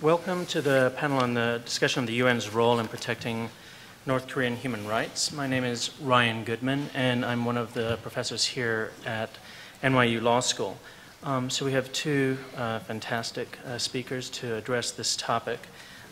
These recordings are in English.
welcome to the panel on the discussion of the UN's role in protecting North Korean human rights. My name is Ryan Goodman, and I'm one of the professors here at NYU Law School. Um, so we have two uh, fantastic uh, speakers to address this topic,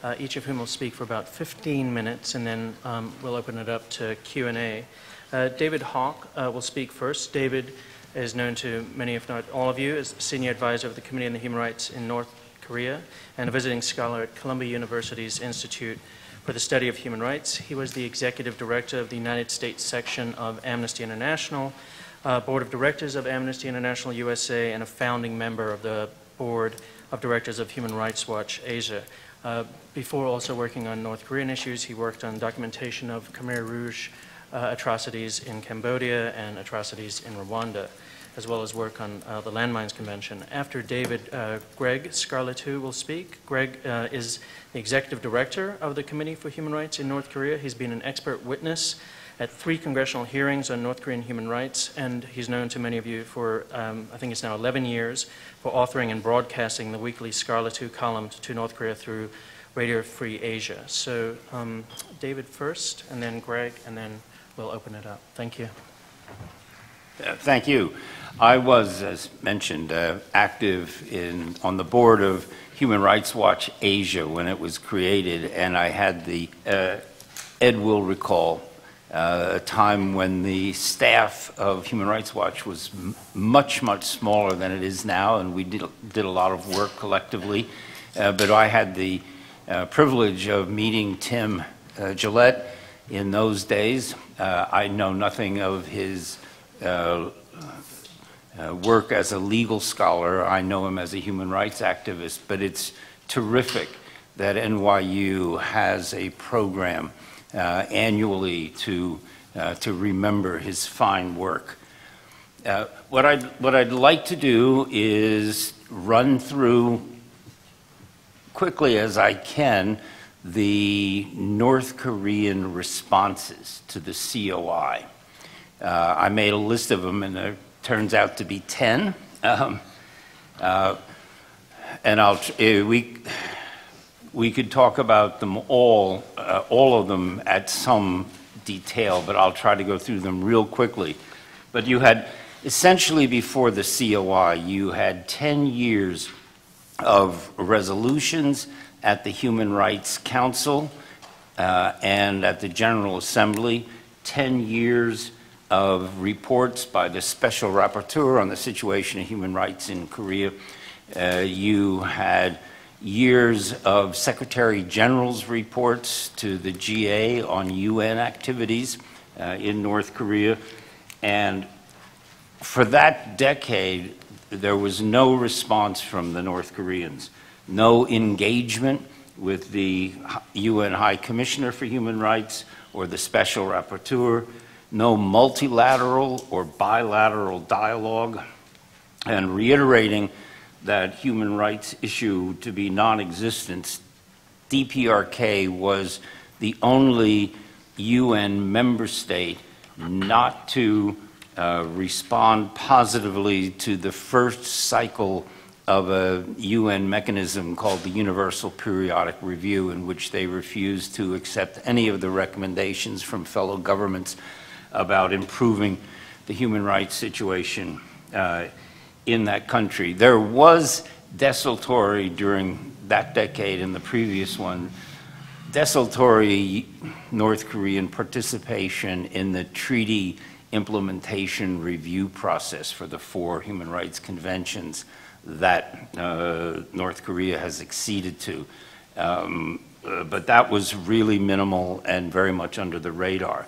uh, each of whom will speak for about 15 minutes, and then um, we'll open it up to Q&A. Uh, David Hawk uh, will speak first. David is known to many, if not all of you, as senior advisor of the Committee on the Human Rights in North Korea and a visiting scholar at Columbia University's Institute for the Study of Human Rights. He was the executive director of the United States section of Amnesty International, uh, board of directors of Amnesty International USA, and a founding member of the board of directors of Human Rights Watch Asia. Uh, before also working on North Korean issues, he worked on documentation of Khmer Rouge uh, atrocities in Cambodia and atrocities in Rwanda as well as work on uh, the Landmines Convention. After David, uh, Greg Scarlatoiu will speak. Greg uh, is the executive director of the Committee for Human Rights in North Korea. He's been an expert witness at three congressional hearings on North Korean human rights, and he's known to many of you for, um, I think it's now 11 years, for authoring and broadcasting the weekly Scarlatoiu column to North Korea through Radio Free Asia. So, um, David first, and then Greg, and then we'll open it up. Thank you. Uh, thank you. I was, as mentioned, uh, active in, on the board of Human Rights Watch Asia when it was created, and I had the, uh, Ed will recall, uh, a time when the staff of Human Rights Watch was much, much smaller than it is now, and we did, did a lot of work collectively. Uh, but I had the uh, privilege of meeting Tim Gelatt in those days. I know nothing of his uh, work as a legal scholar. I know him as a human rights activist, but it's terrific that NYU has a program uh, annually to, uh, to remember his fine work. Uh, what, I'd, what I'd like to do is run through quickly as I can the North Korean responses to the COI. Uh, I made a list of them, and there turns out to be 10. Um, uh, and I'll, uh, we, we could talk about them all, uh, all of them at some detail, but I'll try to go through them real quickly. But you had, essentially before the COI, you had 10 years of resolutions at the Human Rights Council uh, and at the General Assembly, 10 years of reports by the Special Rapporteur on the situation of human rights in Korea. Uh, you had years of Secretary General's reports to the GA on UN activities uh, in North Korea. And for that decade, there was no response from the North Koreans, no engagement with the UN High Commissioner for Human Rights or the Special Rapporteur no multilateral or bilateral dialogue, and reiterating that human rights issue to be non existent, DPRK was the only UN member state not to uh, respond positively to the first cycle of a UN mechanism called the Universal Periodic Review, in which they refused to accept any of the recommendations from fellow governments about improving the human rights situation uh, in that country. There was desultory during that decade and the previous one, desultory North Korean participation in the treaty implementation review process for the four human rights conventions that uh, North Korea has acceded to. Um, uh, but that was really minimal and very much under the radar.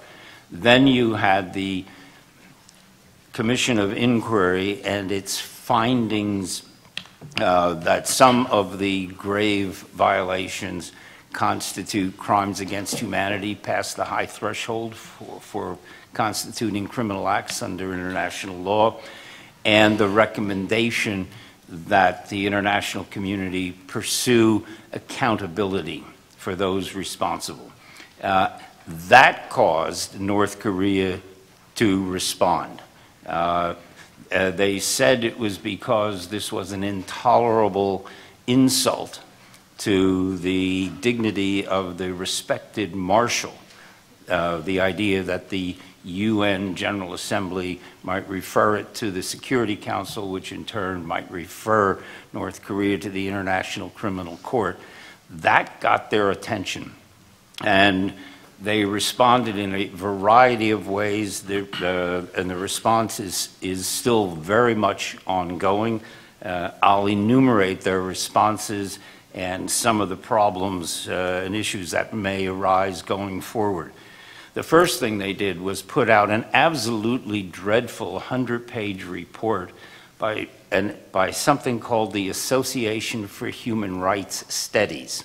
Then you had the Commission of Inquiry and its findings uh, that some of the grave violations constitute crimes against humanity past the high threshold for, for constituting criminal acts under international law, and the recommendation that the international community pursue accountability for those responsible. Uh, that caused North Korea to respond. Uh, uh, they said it was because this was an intolerable insult to the dignity of the respected marshal. Uh, the idea that the UN General Assembly might refer it to the Security Council, which in turn might refer North Korea to the International Criminal Court. That got their attention. And they responded in a variety of ways, the, uh, and the response is, is still very much ongoing. Uh, I'll enumerate their responses and some of the problems uh, and issues that may arise going forward. The first thing they did was put out an absolutely dreadful 100 page report by, an, by something called the Association for Human Rights Studies,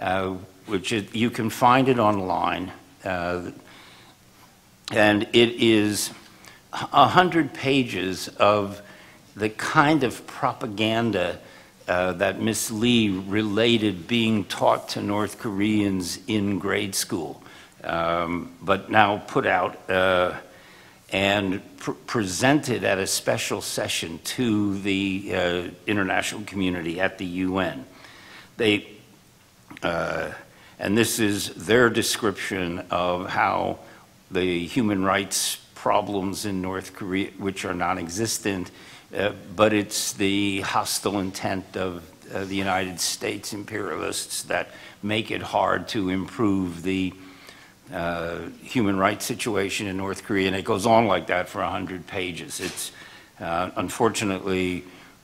uh, which you can find it online. Uh, and it is 100 pages of the kind of propaganda uh, that Miss Lee related being taught to North Koreans in grade school um, but now put out uh, and pr- presented at a special session to the uh, international community at the UN. They, uh, and this is their description of how the human rights problems in North Korea, which are non existent, uh, but it's the hostile intent of uh, the United States imperialists that make it hard to improve the uh, human rights situation in North Korea, and it goes on like that for 100 pages. It's uh, unfortunately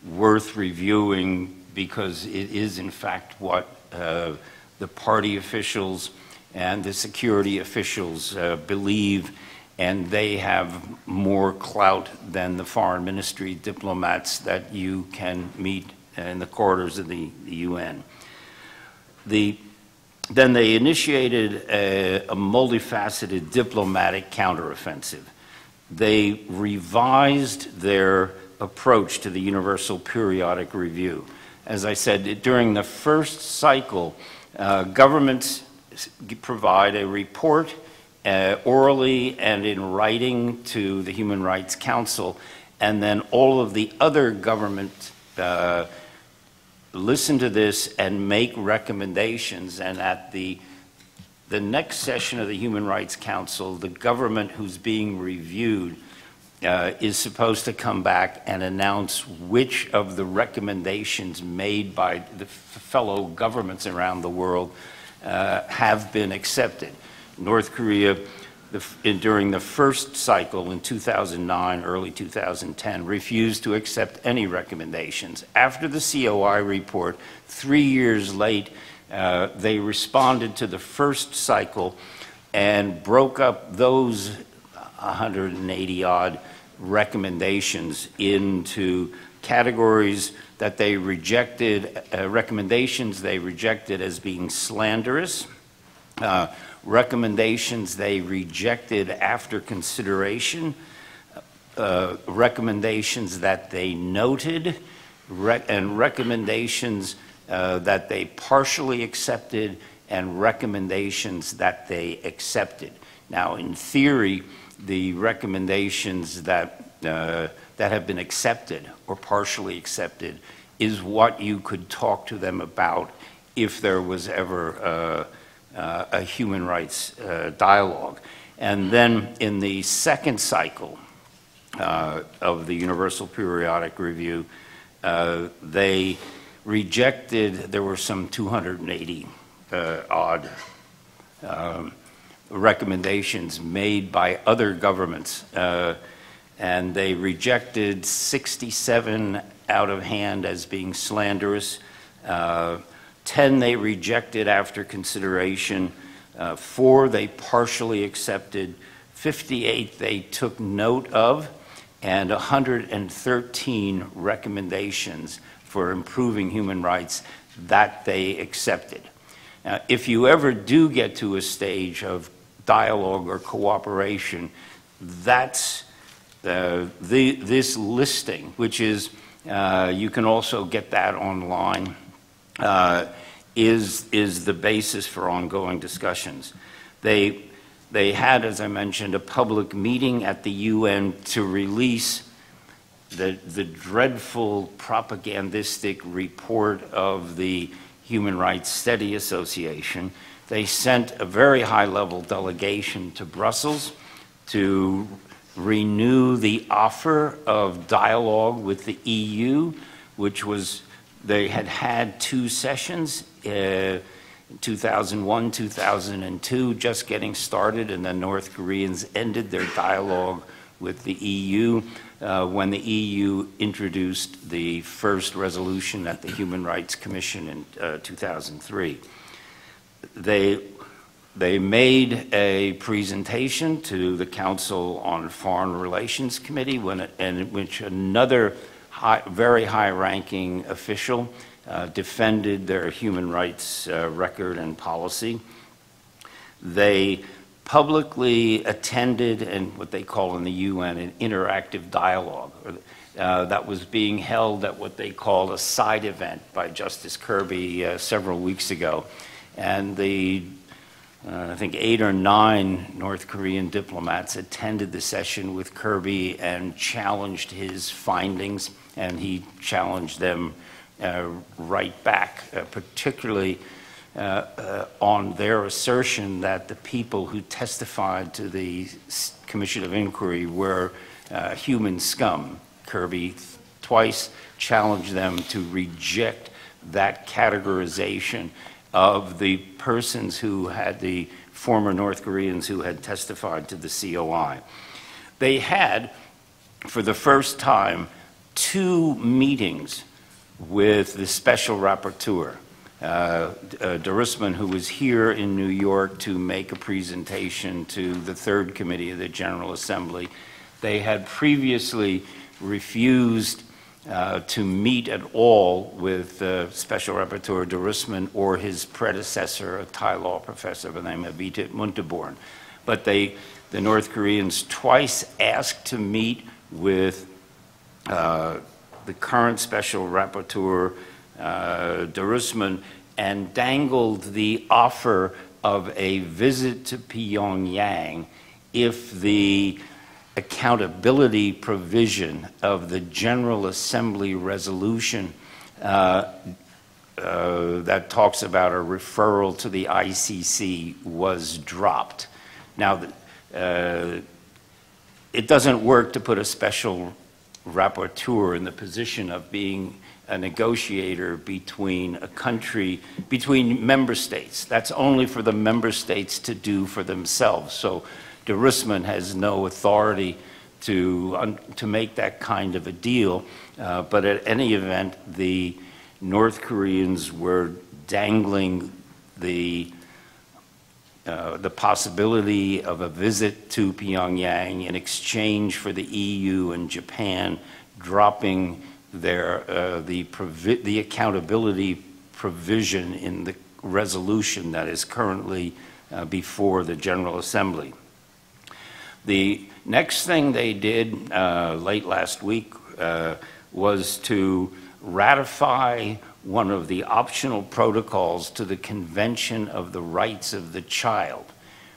worth reviewing because it is, in fact, what uh, the party officials and the security officials uh, believe, and they have more clout than the foreign ministry diplomats that you can meet in the corridors of the, the UN. The then they initiated a, a multifaceted diplomatic counteroffensive. They revised their approach to the Universal Periodic Review. As I said, during the first cycle, uh, governments provide a report uh, orally and in writing to the Human Rights Council, and then all of the other government uh, listen to this and make recommendations. And at the, the next session of the Human Rights Council, the government who's being reviewed uh, is supposed to come back and announce which of the recommendations made by the fellow governments around the world uh, have been accepted. North Korea the, in, during the first cycle in 2009, early 2010, refused to accept any recommendations. After the COI report, three years late, uh, they responded to the first cycle and broke up those 180 odd recommendations into categories that they rejected, uh, recommendations they rejected as being slanderous. Uh, recommendations they rejected after consideration, uh, recommendations that they noted, rec- and recommendations uh, that they partially accepted, and recommendations that they accepted. Now, in theory, the recommendations that, uh, that have been accepted or partially accepted is what you could talk to them about if there was ever uh, uh, a human rights uh, dialogue. And then in the second cycle of the Universal Periodic Review, they rejected, there were some 280 uh, odd um, recommendations made by other governments. Uh, and they rejected 67 out of hand as being slanderous. 10 they rejected after consideration, uh, four they partially accepted, 58 they took note of, and 113 recommendations for improving human rights that they accepted. Now, if you ever do get to a stage of dialogue or cooperation, that's uh, the, this listing, which is, uh, you can also get that online uh, is, is the basis for ongoing discussions. They, they had, as I mentioned, a public meeting at the UN to release the, the dreadful propagandistic report of the Human Rights Study Association. They sent a very high-level delegation to Brussels to renew the offer of dialogue with the EU, which was, they had had two sessions, uh, 2001, 2002, just getting started, and the North Koreans ended their dialogue with the EU uh, when the EU introduced the first resolution at the Human Rights Commission in uh, 2003. They, they made a presentation to the Council on Foreign Relations Committee when in which another high, very high-ranking official uh, defended their human rights uh, record and policy. They publicly attended and what they call in the UN an interactive dialogue uh, that was being held at what they called a side event by Justice Kirby uh, several weeks ago. And the, uh, I think, eight or nine North Korean diplomats attended the session with Kirby and challenged his findings, and he challenged them uh, right back, uh, particularly uh, uh, on their assertion that the people who testified to the Commission of Inquiry were uh, human scum. Kirby twice challenged them to reject that categorization of the persons who had the former North Koreans who had testified to the COI. They had, for the first time, two meetings with the special rapporteur, uh, uh, who was here in New York to make a presentation to the third committee of the General Assembly. They had previously refused uh, to meet at all with uh, Special Rapporteur Darusman or his predecessor, a Thai law professor by the name of Vitit Muntarbhorn. But they, the North Koreans twice asked to meet with uh, the current Special Rapporteur uh, Darusman and dangled the offer of a visit to Pyongyang if the accountability provision of the General Assembly resolution uh, uh, that talks about a referral to the ICC was dropped. Now, uh, it doesn't work to put a special rapporteur in the position of being a negotiator between a country, between member states. That's only for the member states to do for themselves. So Darusman has no authority to, to make that kind of a deal. Uh, but at any event, the North Koreans were dangling the uh, the possibility of a visit to Pyongyang in exchange for the EU and Japan dropping their, uh, the, the accountability provision in the resolution that is currently uh, before the General Assembly. The next thing they did uh, late last week uh, was to ratify one of the optional protocols to the Convention of the Rights of the Child,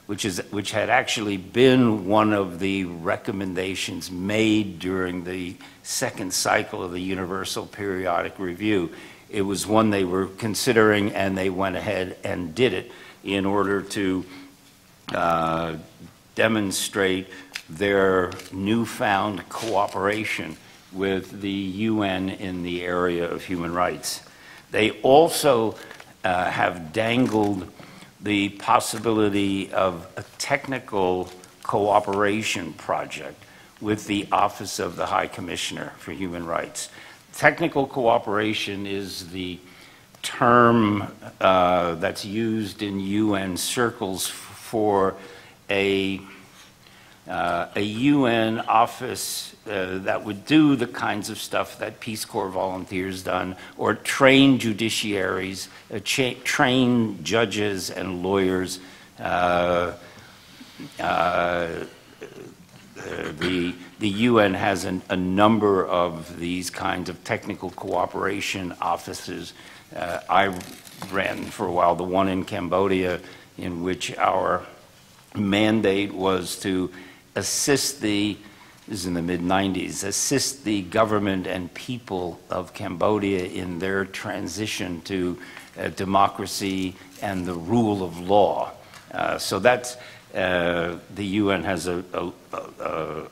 which, is, which had actually been one of the recommendations made during the second cycle of the Universal Periodic Review. It was one they were considering, and they went ahead and did it in order to uh, demonstrate their newfound cooperation with the UN in the area of human rights. They also uh, have dangled the possibility of a technical cooperation project with the Office of the High Commissioner for Human Rights. Technical cooperation is the term uh, that's used in UN circles for a uh, a UN office uh, that would do the kinds of stuff that Peace Corps volunteers done, or train judiciaries, uh, train judges and lawyers. Uh, uh, the, the UN has an, a number of these kinds of technical cooperation offices. Uh, I ran for a while the one in Cambodia, in which our mandate was to assist the this is in the mid-90s, assist the government and people of Cambodia in their transition to uh, democracy and the rule of law. Uh, so that's, uh, the UN has a, a, a,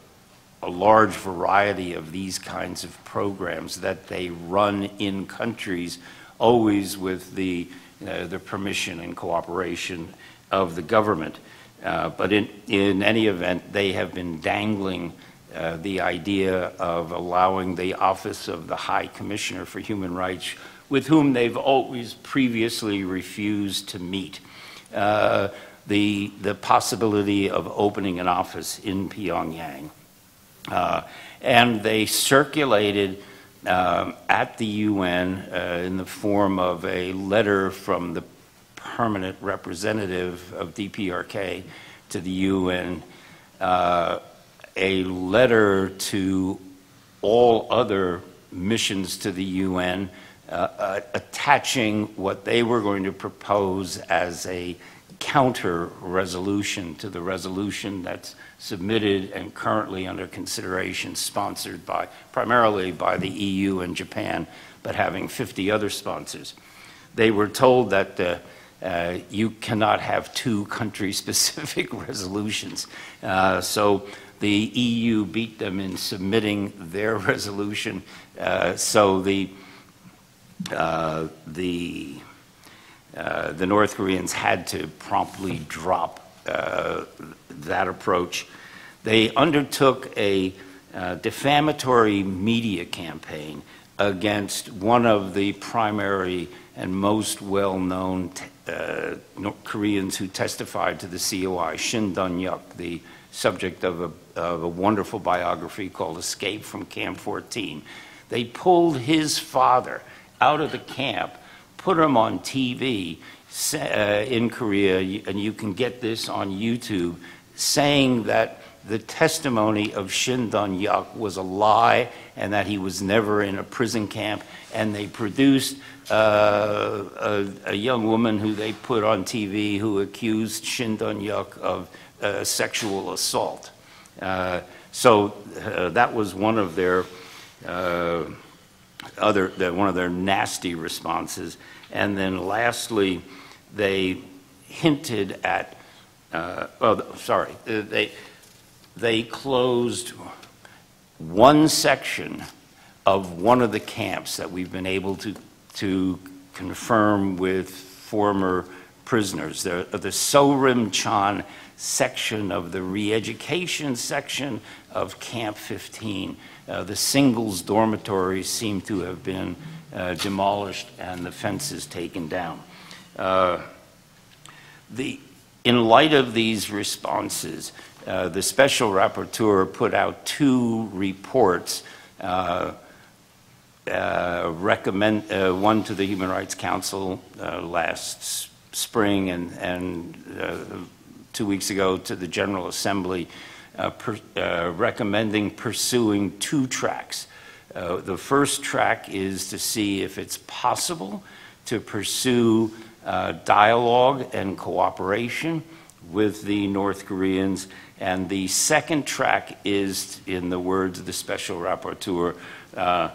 a large variety of these kinds of programs that they run in countries, always with the, uh, the permission and cooperation of the government. Uh, but in, in any event, they have been dangling uh, the idea of allowing the Office of the High Commissioner for Human Rights, with whom they've always previously refused to meet, uh, the, the possibility of opening an office in Pyongyang. Uh, and they circulated um, at the UN uh, in the form of a letter from the permanent representative of DPRK to the UN, uh, a letter to all other missions to the UN uh, uh, attaching what they were going to propose as a counter resolution to the resolution that's submitted and currently under consideration, sponsored by primarily by the EU and Japan, but having 50 other sponsors. They were told that uh, uh, you cannot have two country-specific resolutions. Uh, so the EU beat them in submitting their resolution. Uh, so the uh, the uh, the North Koreans had to promptly drop that approach. They undertook a defamatory media campaign against one of the primary and most well-known uh, Koreans who testified to the COI, Shin Dong-hyuk, the subject of a, of a wonderful biography called Escape from Camp 14. They pulled his father out of the camp, put him on TV uh, in Korea, and you can get this on YouTube, saying that the testimony of Shin Dong-hyuk was a lie and that he was never in a prison camp. And they produced uh, a, a, young woman who they put on TV who accused Shin Dong-hyuk of uh, sexual assault. Uh, so uh, that was one of their uh, other, one of their nasty responses. And then lastly, they hinted at, oh, sorry, they, they closed one section of one of the camps that we've been able to, to confirm with former prisoners. The, the Sorim Chan section of the re-education section of Camp 15. Uh, the singles dormitories seem to have been uh, demolished and the fences taken down. Uh, the, in light of these responses, uh, the special rapporteur put out two reports, uh, recommend, uh, one to the Human Rights Council uh, last spring and, and two weeks ago to the General Assembly, per, recommending pursuing two tracks. the first track is to see if it's possible to pursue dialogue and cooperation with the North Koreans and the second track is, in the words of the special rapporteur, uh,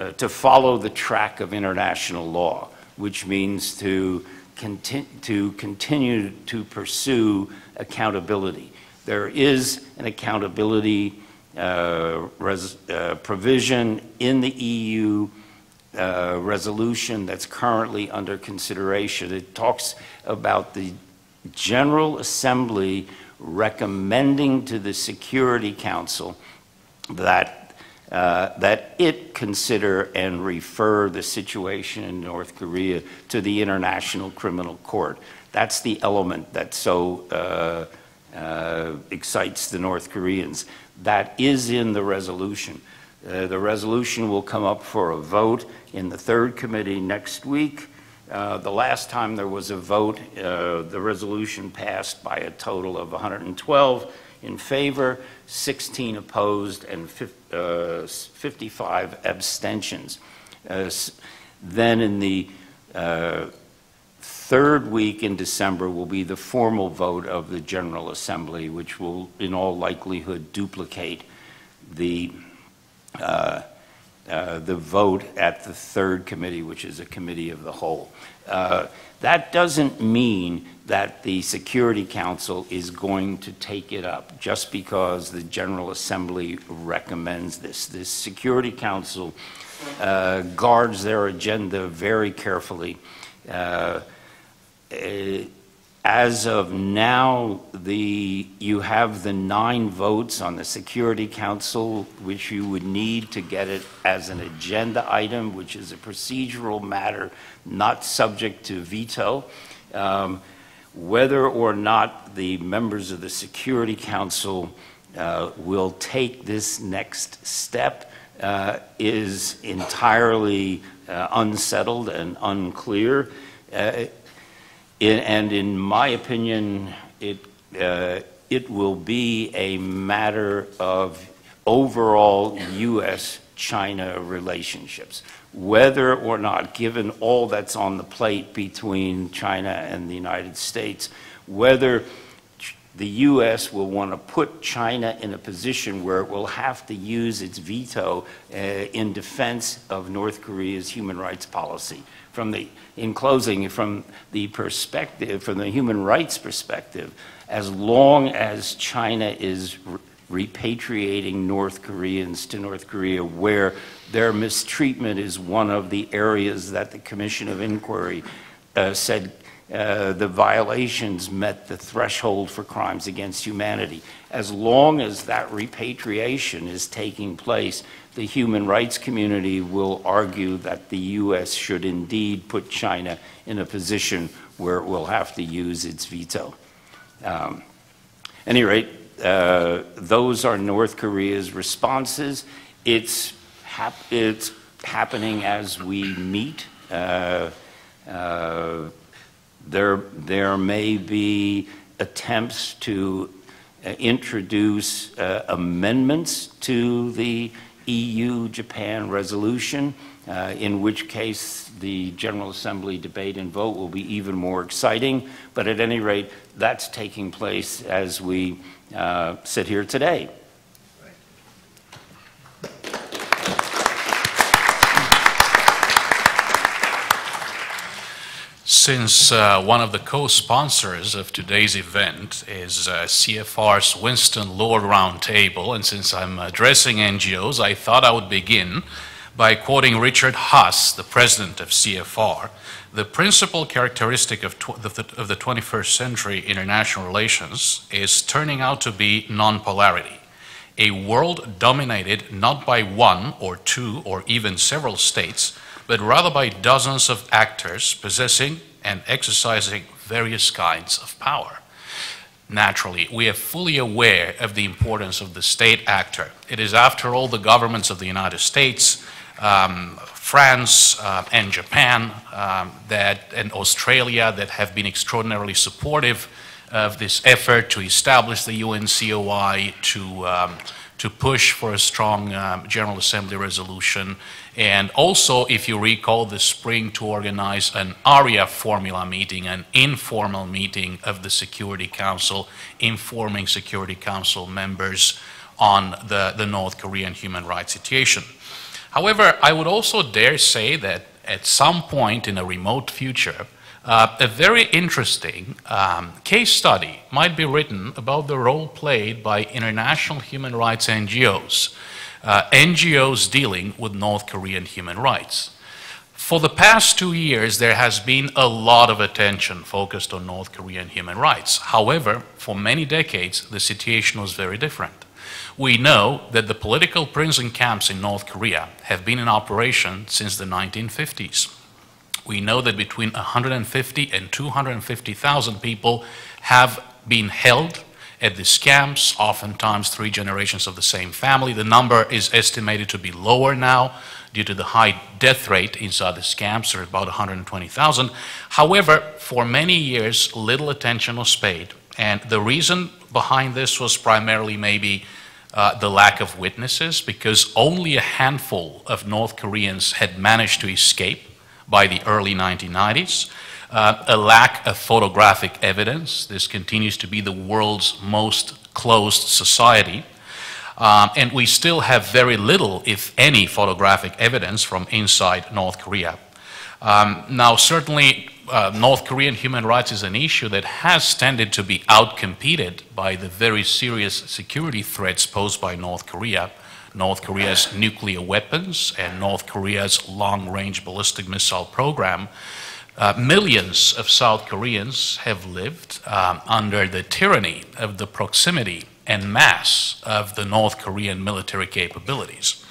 uh, to follow the track of international law, which means to, conti to continue to pursue accountability. There is an accountability uh, uh provision in the EU uh, resolution that's currently under consideration. It talks about the General Assembly recommending to the Security Council that, that it consider and refer the situation in North Korea to the International Criminal Court. That's the element that so uh, uh, excites the North Koreans. That is in the resolution. Uh, the resolution will come up for a vote in the third committee next week. Uh, the last time there was a vote, uh, the resolution passed by a total of 112 in favor, 16 opposed, and 55 uh, abstentions. Uh, then in the uh, third week in December will be the formal vote of the General Assembly, which will in all likelihood duplicate the, uh, uh, the vote at the third committee, which is a committee of the whole. Uh, that doesn't mean that the Security Council is going to take it up just because the General Assembly recommends this. The Security Council uh, guards their agenda very carefully. Uh, eh, as of now, the, you have the nine votes on the Security Council, which you would need to get it as an agenda item, which is a procedural matter not subject to veto. Um, whether or not the members of the Security Council uh, will take this next step uh, is entirely uh, unsettled and unclear. Uh, in, and in my opinion, it, uh, it will be a matter of overall U.S. China relationships. Whether or not, given all that's on the plate between China and the United States, whether the U.S. will want to put China in a position where it will have to use its veto uh, in defense of North Korea's human rights policy. From the, in closing, from the perspective, from the human rights perspective, as long as China is repatriating North Koreans to North Korea, where their mistreatment is one of the areas that the Commission of Inquiry uh, said uh, the violations met the threshold for crimes against humanity. As long as that repatriation is taking place, the human rights community will argue that the U.S. should indeed put China in a position where it will have to use its veto. Um, any rate, uh, those are North Korea's responses. It's, hap it's happening as we meet. Uh, uh, there, there may be attempts to uh, introduce uh, amendments to the EU-Japan resolution, uh, in which case the General Assembly debate and vote will be even more exciting. But at any rate, that's taking place as we uh, sit here today. Since uh, one of the co-sponsors of today's event is uh, CFR's Winston Lord Roundtable, and since I'm addressing NGOs, I thought I would begin by quoting Richard Haass, the president of CFR. The principal characteristic of, the, of the 21st century international relations is turning out to be nonpolarity. A world dominated not by one or two or even several states, but rather by dozens of actors possessing and exercising various kinds of power. Naturally, we are fully aware of the importance of the state actor. It is, after all, the governments of the United States, um, France, uh, and Japan, um, that, and Australia that have been extraordinarily supportive of this effort to establish the UNCOI, to, um, to push for a strong um, General Assembly resolution, and also, if you recall, this spring to organize an Arria formula meeting, an informal meeting of the Security Council, informing Security Council members on the, the North Korean human rights situation. However, I would also dare say that at some point in a remote future, uh, a very interesting um, case study might be written about the role played by international human rights NGOs uh, NGOs dealing with North Korean human rights. For the past two years, there has been a lot of attention focused on North Korean human rights. However, for many decades, the situation was very different. We know that the political prison camps in North Korea have been in operation since the 1950s. We know that between 150 and 250,000 people have been held at these camps, oftentimes three generations of the same family. The number is estimated to be lower now due to the high death rate inside the camps, or about 120,000. However, for many years, little attention was paid. And the reason behind this was primarily maybe uh, the lack of witnesses, because only a handful of North Koreans had managed to escape by the early 1990s. Uh, a lack of photographic evidence. This continues to be the world's most closed society. Um, and we still have very little, if any, photographic evidence from inside North Korea. Um, now, certainly, uh, North Korean human rights is an issue that has tended to be outcompeted by the very serious security threats posed by North Korea. North Korea's nuclear weapons and North Korea's long range ballistic missile program. Uh, millions of South Koreans have lived um, under the tyranny of the proximity and mass of the North Korean military capabilities.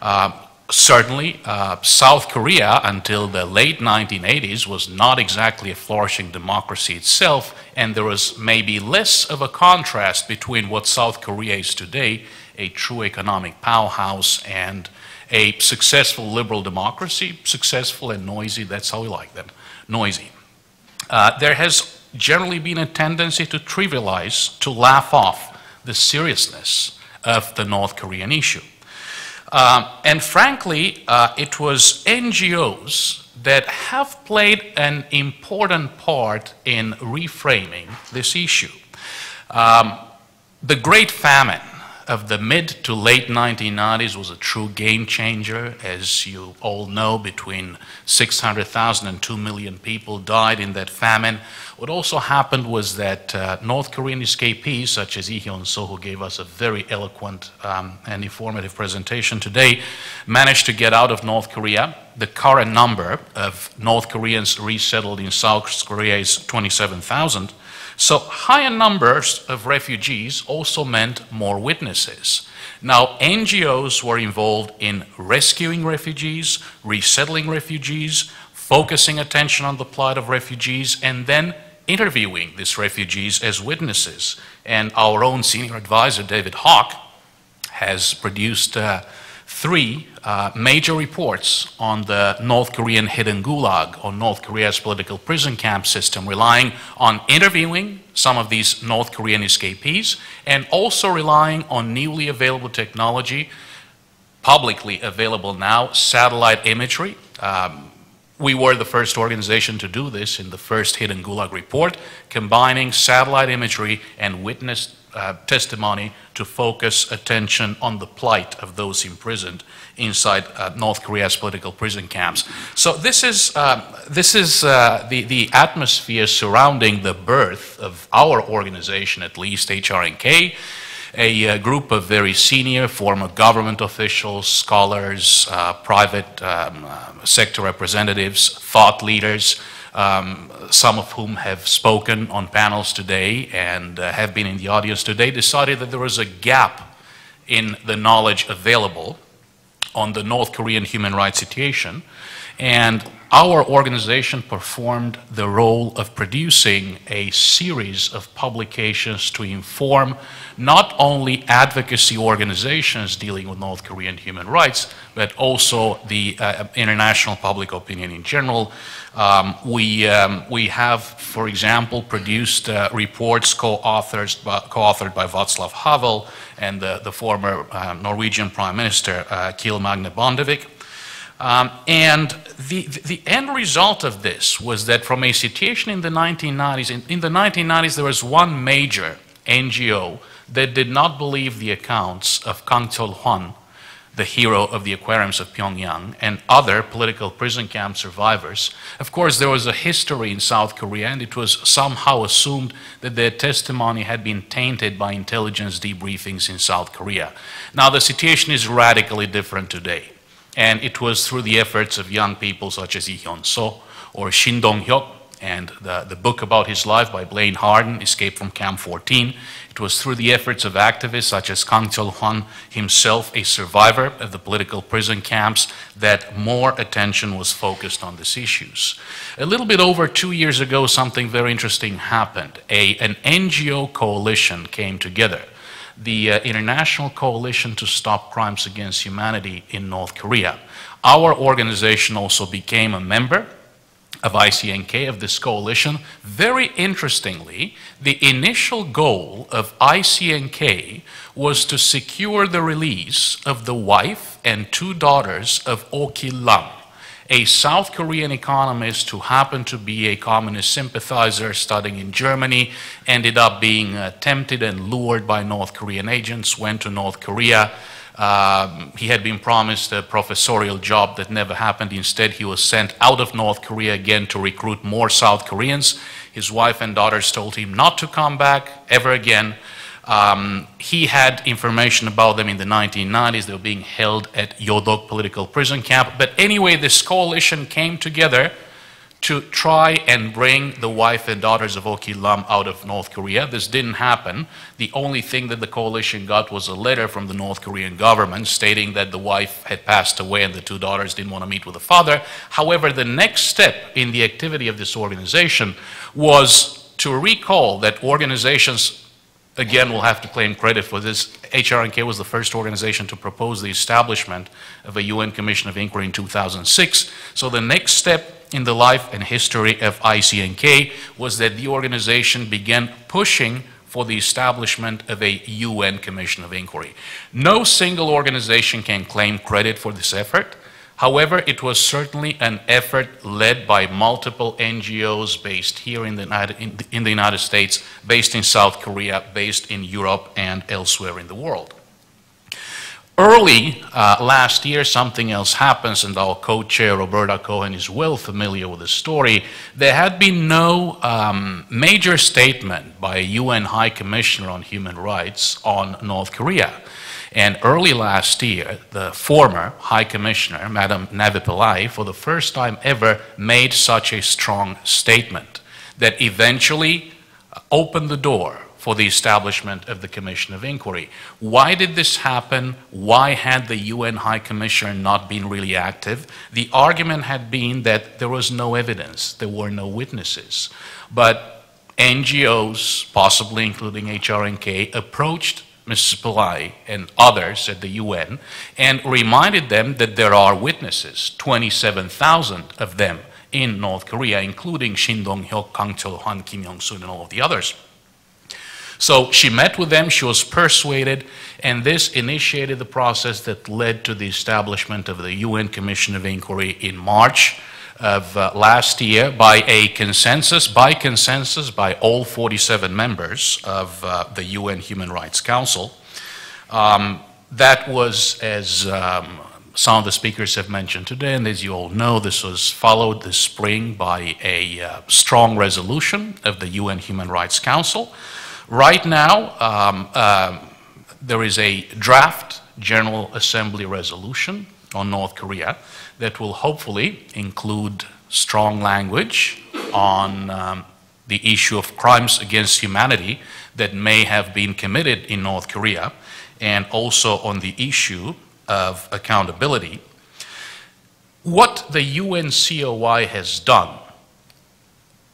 Uh, certainly, uh, South Korea, until the late 1980s, was not exactly a flourishing democracy itself, and there was maybe less of a contrast between what South Korea is today, a true economic powerhouse, and a successful liberal democracy, successful and noisy, that's how we like them, noisy. Uh, there has generally been a tendency to trivialize, to laugh off the seriousness of the North Korean issue. Um, and frankly, uh, it was NGOs that have played an important part in reframing this issue. Um, the Great Famine of the mid to late 1990s was a true game changer. As you all know, between 600,000 and 2 million people died in that famine. What also happened was that uh, North Korean escapees, such as Lee Hyun-so, who gave us a very eloquent um, and informative presentation today, managed to get out of North Korea. The current number of North Koreans resettled in South Korea is 27,000. So higher numbers of refugees also meant more witnesses. Now, NGOs were involved in rescuing refugees, resettling refugees, focusing attention on the plight of refugees, and then interviewing these refugees as witnesses. And our own senior advisor, David Hawk, has produced uh, three uh, major reports on the North Korean hidden gulag, on North Korea's political prison camp system, relying on interviewing some of these North Korean escapees and also relying on newly available technology, publicly available now, satellite imagery. Um, we were the first organization to do this in the first Hidden Gulag report, combining satellite imagery and witness uh, testimony to focus attention on the plight of those imprisoned inside uh, North Korea's political prison camps. So this is, uh, this is uh, the, the atmosphere surrounding the birth of our organization, at least HRNK, a uh, group of very senior former government officials, scholars, private um, sector representatives, thought leaders, um, some of whom have spoken on panels today and uh, have been in the audience today, decided that there was a gap in the knowledge available on the North Korean human rights situation. And our organization performed the role of producing a series of publications to inform not only advocacy organizations dealing with North Korean human rights, but also the uh, international public opinion in general. Um, we, um, we have, for example, produced uh, reports co-authored by, co-authored by Václav Havel and the, the former uh, Norwegian Prime Minister, uh, Kjell Magne Bondevik. Um, and the, the end result of this was that from a situation in the 1990s, in, in the 1990s there was one major NGO that did not believe the accounts of Kang Chol-hwan, the hero of the aquariums of Pyongyang, and other political prison camp survivors. Of course, there was a history in South Korea, and it was somehow assumed that their testimony had been tainted by intelligence debriefings in South Korea. Now, the situation is radically different today. And it was through the efforts of young people such as Lee Hyun-so or Shin Dong-hyuk and the, the book about his life by Blaine Harden, Escape from Camp 14. It was through the efforts of activists such as Kang Chol-hwan himself, a survivor of the political prison camps, that more attention was focused on these issues. A little bit over two years ago, something very interesting happened. A, an NGO coalition came together the uh, International Coalition to Stop Crimes Against Humanity in North Korea. Our organization also became a member of ICNK, of this coalition. Very interestingly, the initial goal of ICNK was to secure the release of the wife and two daughters of Oh Kil-lam, a South Korean economist who happened to be a communist sympathizer studying in Germany ended up being uh, tempted and lured by North Korean agents, went to North Korea. Um, he had been promised a professorial job that never happened. Instead, he was sent out of North Korea again to recruit more South Koreans. His wife and daughters told him not to come back ever again. Um, he had information about them in the 1990s. They were being held at Yodok political prison camp. But anyway, this coalition came together to try and bring the wife and daughters of Oki Lam out of North Korea. This didn't happen. The only thing that the coalition got was a letter from the North Korean government stating that the wife had passed away and the two daughters didn't want to meet with the father. However, the next step in the activity of this organization was to recall that organizations again, we'll have to claim credit for this. HRNK was the first organization to propose the establishment of a UN Commission of Inquiry in 2006. So the next step in the life and history of ICNK was that the organization began pushing for the establishment of a UN Commission of Inquiry. No single organization can claim credit for this effort. However, it was certainly an effort led by multiple NGOs based here in the, United, in, in the United States, based in South Korea, based in Europe, and elsewhere in the world. Early uh, last year, something else happens, and our co-chair, Roberta Cohen, is well familiar with the story. There had been no um, major statement by a UN High Commissioner on Human Rights on North Korea. And early last year, the former High Commissioner, Madam Navi Pillay, for the first time ever made such a strong statement that eventually opened the door for the establishment of the Commission of Inquiry. Why did this happen? Why had the UN High Commissioner not been really active? The argument had been that there was no evidence, there were no witnesses. But NGOs, possibly including HRNK, approached Mrs. Pillay and others at the UN and reminded them that there are witnesses, 27,000 of them in North Korea, including Shin Dong-hyuk, Kang Chol-hwan, Kim Yong-sun, and all of the others. So she met with them, she was persuaded, and this initiated the process that led to the establishment of the UN Commission of Inquiry in March of uh, last year by a consensus, by consensus, by all 47 members of uh, the UN Human Rights Council. Um, that was, as um, some of the speakers have mentioned today, and as you all know, this was followed this spring by a uh, strong resolution of the UN Human Rights Council. Right now, um, um there is a draft General Assembly resolution on North Korea that will hopefully include strong language on um, the issue of crimes against humanity that may have been committed in North Korea, and also on the issue of accountability. What the UNCOI has done,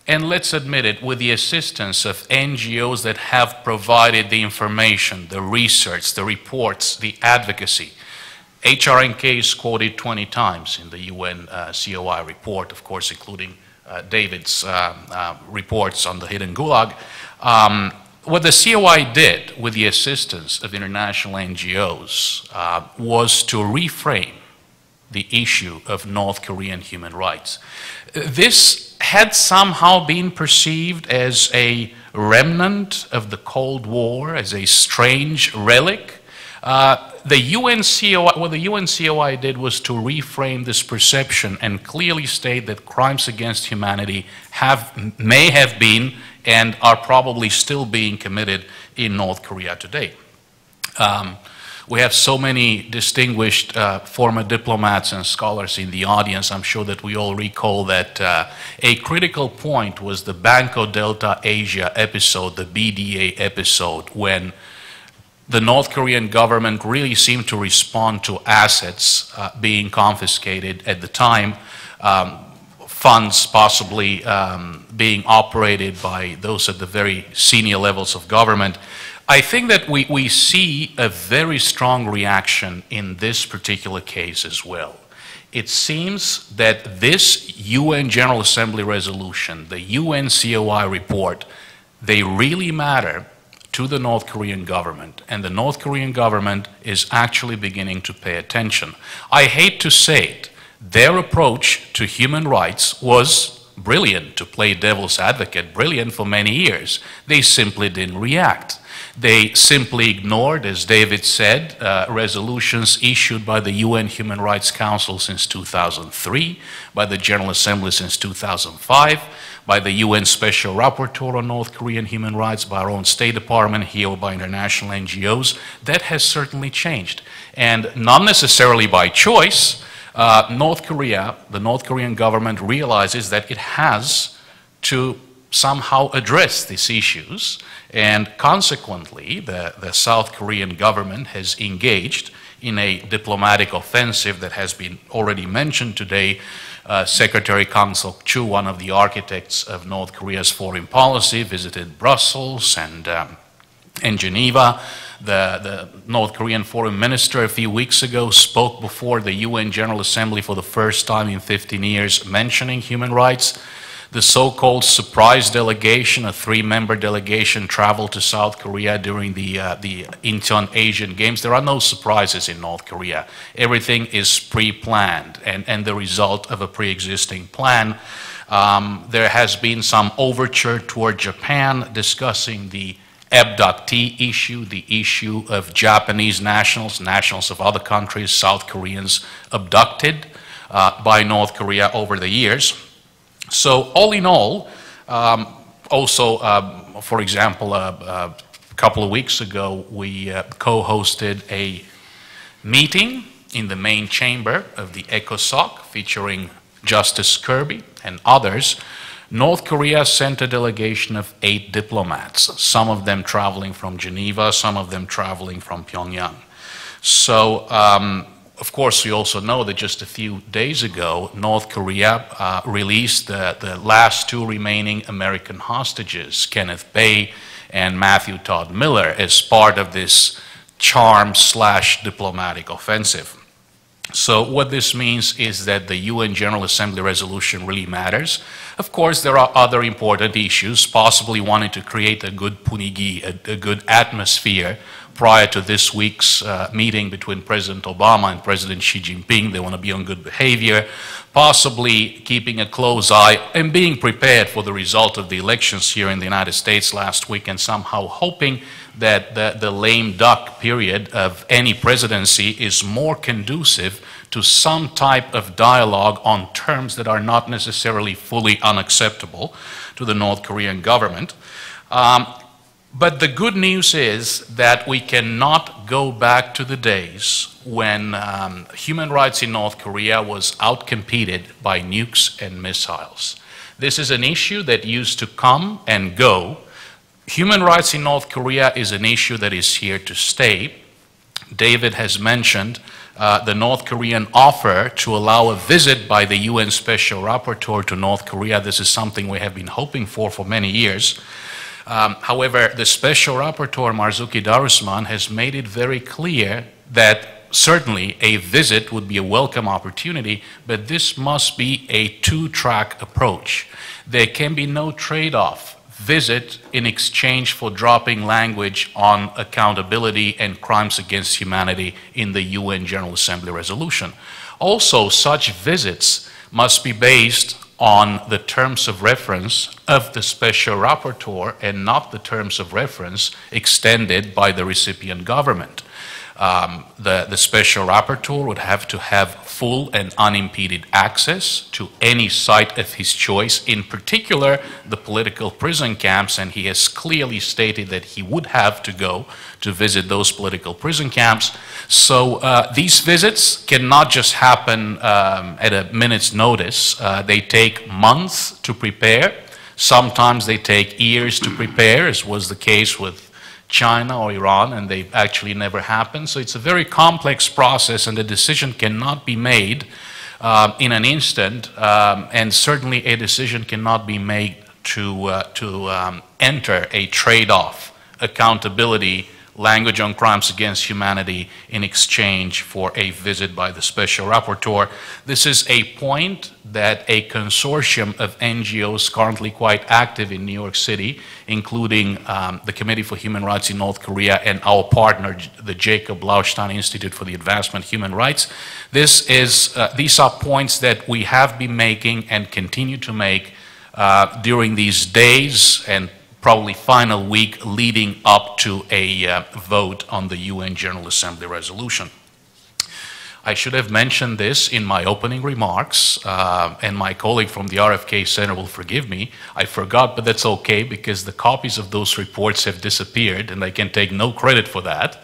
and let's admit it, with the assistance of NGOs that have provided the information, the research, the reports, the advocacy, HRNK is quoted 20 times in the UN uh, COI report, of course, including uh, David's uh, uh, reports on the hidden gulag. Um, what the COI did with the assistance of international NGOs uh, was to reframe the issue of North Korean human rights. This had somehow been perceived as a remnant of the Cold War, as a strange relic. Uh, the UNCOI, what the UNCOI did was to reframe this perception and clearly state that crimes against humanity have, may have been and are probably still being committed in North Korea today. Um, we have so many distinguished uh, former diplomats and scholars in the audience. I'm sure that we all recall that uh, a critical point was the Banco Delta Asia episode, the BDA episode, when the North Korean government really seemed to respond to assets uh, being confiscated at the time, um, funds possibly um, being operated by those at the very senior levels of government. I think that we, we see a very strong reaction in this particular case as well. It seems that this UN General Assembly resolution, the UN COI report, they really matter to the North Korean government, and the North Korean government is actually beginning to pay attention. I hate to say it, Their approach to human rights was brilliant, to play devil's advocate, brilliant for many years. They simply didn't react. They simply ignored, as David said, uh, resolutions issued by the UN Human Rights Council since 2003, by the General Assembly since 2005, by the UN Special Rapporteur on North Korean human rights, by our own State Department here, by international NGOs. That has certainly changed. And not necessarily by choice, uh, North Korea, the North Korean government realizes that it has to somehow address these issues, and consequently, the, the South Korean government has engaged in a diplomatic offensive that has been already mentioned today. Uh, Secretary Kang Sok Chu, one of the architects of North Korea's foreign policy, visited Brussels and, um, and Geneva. The, the, North Korean foreign minister a few weeks ago spoke before the UN General Assembly for the first time in 15 years, mentioning human rights. The so called surprise delegation, a three member delegation, traveled to South Korea during the, uh, the Incheon Asian Games. There are no surprises in North Korea. Everything is pre planned and, and the result of a pre existing plan. Um, there has been some overture toward Japan discussing the abductee issue, the issue of Japanese nationals, nationals of other countries, South Koreans abducted uh, by North Korea over the years. So, all in all, um, also, uh, for example, uh, uh, a couple of weeks ago, we uh, co hosted a meeting in the main chamber of the ECOSOC featuring Justice Kirby and others. North Korea sent a delegation of eight diplomats, some of them traveling from Geneva, some of them traveling from Pyongyang. So, um, of course, we also know that just a few days ago, North Korea uh, released the, the last two remaining American hostages, Kenneth Bae and Matthew Todd Miller, as part of this charm slash diplomatic offensive. So, what this means is that the UN General Assembly resolution really matters. Of course, there are other important issues, possibly wanting to create a good punigi, a, a good atmosphere prior to this week's uh, meeting between President Obama and President Xi Jinping. They want to be on good behavior, possibly keeping a close eye and being prepared for the result of the elections here in the United States last week and somehow hoping that the, the lame duck period of any presidency is more conducive to some type of dialogue on terms that are not necessarily fully unacceptable to the North Korean government. Um, but the good news is that we cannot go back to the days when um, human rights in North Korea was outcompeted by nukes and missiles. This is an issue that used to come and go. Human rights in North Korea is an issue that is here to stay. David has mentioned uh, the North Korean offer to allow a visit by the UN Special Rapporteur to North Korea. This is something we have been hoping for for many years. Um, however, the special rapporteur Marzuki Darusman has made it very clear that certainly a visit would be a welcome opportunity, but this must be a two track approach. There can be no trade off. Visit in exchange for dropping language on accountability and crimes against humanity in the UN General Assembly resolution. Also, such visits must be based on the terms of reference of the special rapporteur and not the terms of reference extended by the recipient government. Um, the, the special rapporteur would have to have full and unimpeded access to any site of his choice, in particular the political prison camps, and he has clearly stated that he would have to go to visit those political prison camps. So uh, these visits cannot just happen um, at a minute's notice. Uh, they take months to prepare. Sometimes they take years to prepare, as was the case with China or Iran, and they actually never happened. So it's a very complex process, and the decision cannot be made uh, in an instant, um, and certainly a decision cannot be made to, uh, to um, enter a trade off accountability language on crimes against humanity in exchange for a visit by the special rapporteur. This is a point that a consortium of NGOs currently quite active in New York City, including um, the Committee for Human Rights in North Korea and our partner, the Jacob Blaustein Institute for the Advancement of Human Rights. This is, uh, these are points that we have been making and continue to make uh, during these days and probably final week leading up to a uh, vote on the UN General Assembly resolution. I should have mentioned this in my opening remarks, uh, and my colleague from the RFK Center will forgive me. I forgot, but that's okay because the copies of those reports have disappeared, and I can take no credit for that.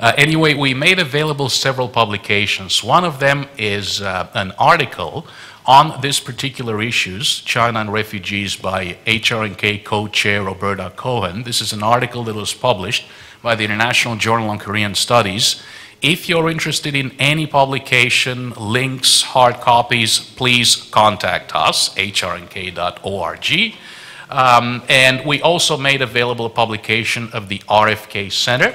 Uh, anyway, we made available several publications. One of them is uh, an article on this particular issues, China and refugees by HRNK co-chair Roberta Cohen. This is an article that was published by the International Journal on Korean Studies. If you're interested in any publication, links, hard copies, please contact us, hrnk.org. Um, and we also made available a publication of the RFK Center.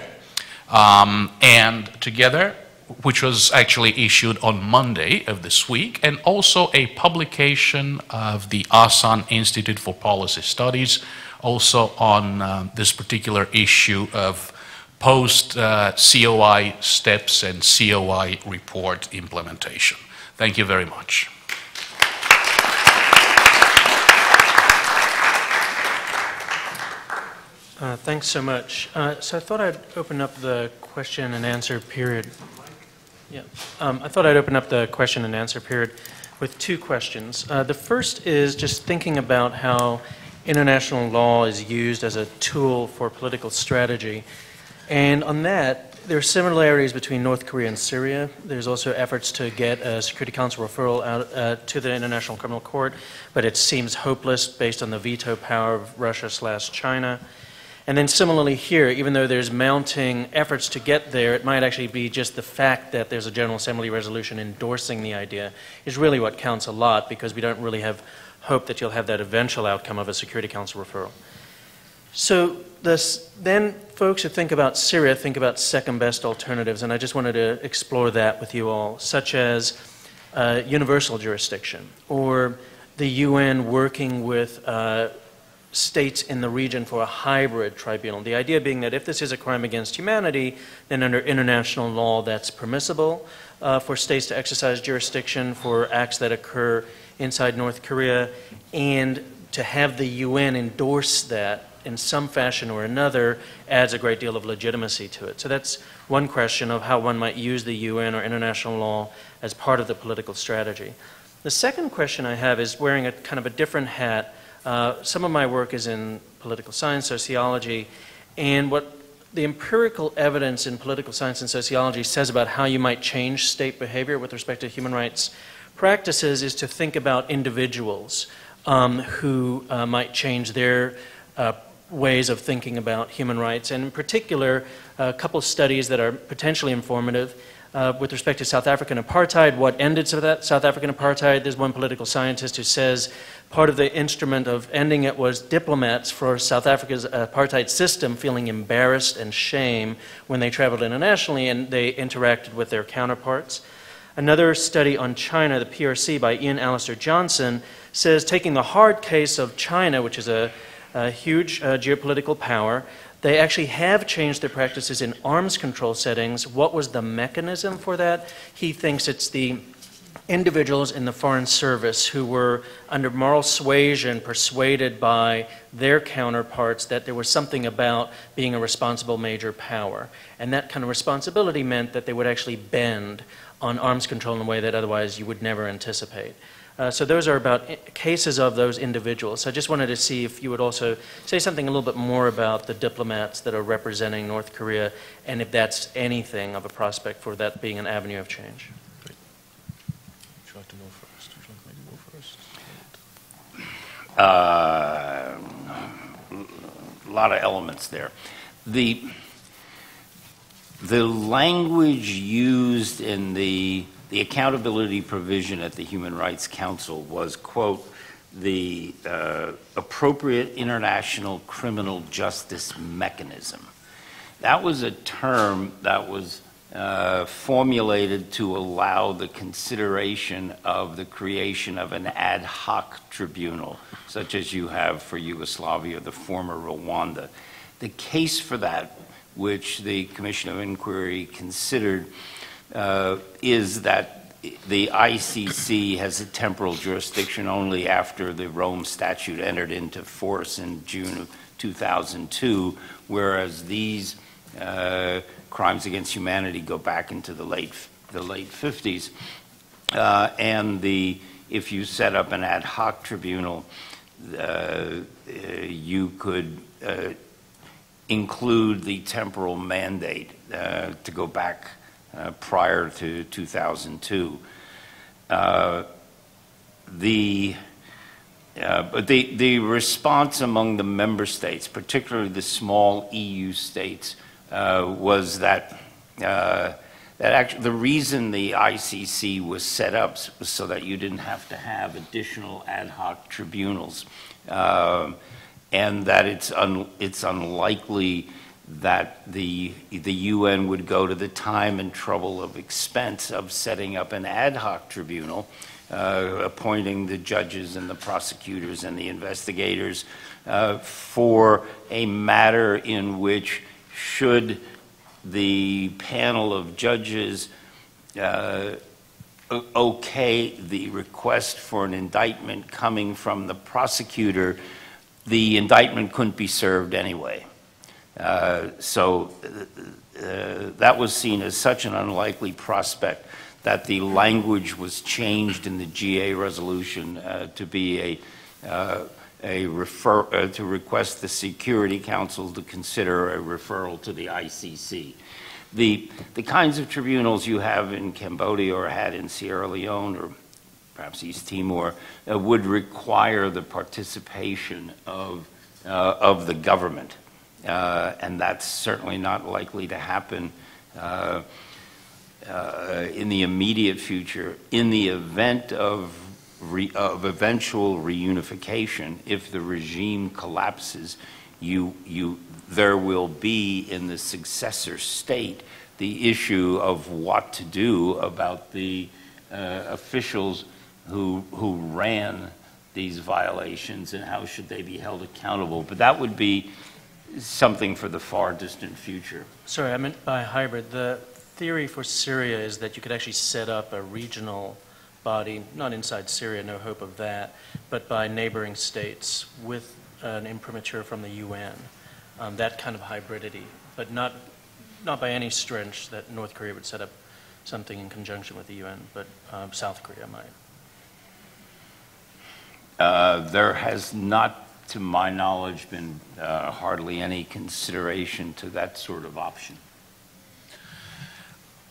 Um, and together which was actually issued on Monday of this week, and also a publication of the Asan Institute for Policy Studies, also on uh, this particular issue of post uh, COI steps and COI report implementation. Thank you very much. Uh, thanks so much. Uh, so I thought I'd open up the question and answer period. Yeah, um, I thought I'd open up the question and answer period with two questions. Uh, the first is just thinking about how international law is used as a tool for political strategy. And on that, there are similarities between North Korea and Syria. There's also efforts to get a Security Council referral out uh, to the International Criminal Court, but it seems hopeless based on the veto power of Russia slash China. And then similarly here, even though there's mounting efforts to get there, it might actually be just the fact that there's a General Assembly resolution endorsing the idea is really what counts a lot because we don't really have hope that you'll have that eventual outcome of a Security Council referral. So this, then folks who think about Syria think about second best alternatives, and I just wanted to explore that with you all, such as uh, universal jurisdiction or the UN working with uh, states in the region for a hybrid tribunal. The idea being that if this is a crime against humanity, then under international law that's permissible uh, for states to exercise jurisdiction for acts that occur inside North Korea, and to have the UN endorse that in some fashion or another adds a great deal of legitimacy to it. So that's one question of how one might use the UN or international law as part of the political strategy. The second question I have is wearing a kind of a different hat uh, some of my work is in political science, sociology, and what the empirical evidence in political science and sociology says about how you might change state behavior with respect to human rights practices is to think about individuals um, who uh, might change their uh, ways of thinking about human rights. And in particular, a couple studies that are potentially informative uh, with respect to South African apartheid, what ended South African apartheid. There's one political scientist who says part of the instrument of ending it was diplomats for South Africa's apartheid system feeling embarrassed and shame when they traveled internationally and they interacted with their counterparts. Another study on China, the PRC, by Iain Alastair Johnston, says taking the hard case of China, which is a, a huge uh, geopolitical power, they actually have changed their practices in arms control settings. What was the mechanism for that? He thinks it's the individuals in the Foreign Service who were, under moral suasion, persuaded by their counterparts that there was something about being a responsible major power. And that kind of responsibility meant that they would actually bend on arms control in a way that otherwise you would never anticipate. Uh, so those are about cases of those individuals. I just wanted to see if you would also say something a little bit more about the diplomats that are representing North Korea and if that's anything of a prospect for that being an avenue of change. Would you like to go first? Would you like me to go first? Uh, a lot of elements there. The, the language used in the the accountability provision at the Human Rights Council was, quote, the uh, appropriate international criminal justice mechanism. That was a term that was uh, formulated to allow the consideration of the creation of an ad hoc tribunal, such as you have for Yugoslavia, the former Rwanda. The case for that, which the Commission of Inquiry considered, is that the ICC has a temporal jurisdiction only after the Rome Statute entered into force in June of 2002, whereas these uh, crimes against humanity go back into the late the late 50s, uh, and the if you set up an ad hoc tribunal, uh, you could uh, include the temporal mandate uh, to go back uh, prior to 2002. the uh, but the, the response among the member states, particularly the small EU states, uh, was that uh, that actually the reason the ICC was set up was so that you didn't have to have additional ad hoc tribunals, um, and that it's un, it's unlikely that the the UN would go to the time and trouble of expense of setting up an ad hoc tribunal, uh, appointing the judges and the prosecutors and the investigators uh, for a matter in which should the panel of judges uh, okay the request for an indictment coming from the prosecutor, the indictment couldn't be served anyway. Uh, so uh, that was seen as such an unlikely prospect that the language was changed in the GA resolution uh, to be a uh, a refer, uh, to request the Security Council to consider a referral to the ICC. The, the kinds of tribunals you have in Cambodia or had in Sierra Leone or perhaps East Timor uh, would require the participation of, of the government. Uh, and that's certainly not likely to happen uh, uh, in the immediate future. In the event of re, of eventual reunification, if the regime collapses, you, you, there will be in the successor state the issue of what to do about the uh, officials who, who ran these violations and how should they be held accountable. But that would be something for the far distant future. Sorry, I meant by hybrid. The theory for Syria is that you could actually set up a regional body, not inside Syria, no hope of that, but by neighboring states with an imprimatur from the UN. Um, that kind of hybridity, but not, not by any stretch that North Korea would set up something in conjunction with the UN, but um, South Korea might. Uh, there has not, to my knowledge, been uh, hardly any consideration to that sort of option.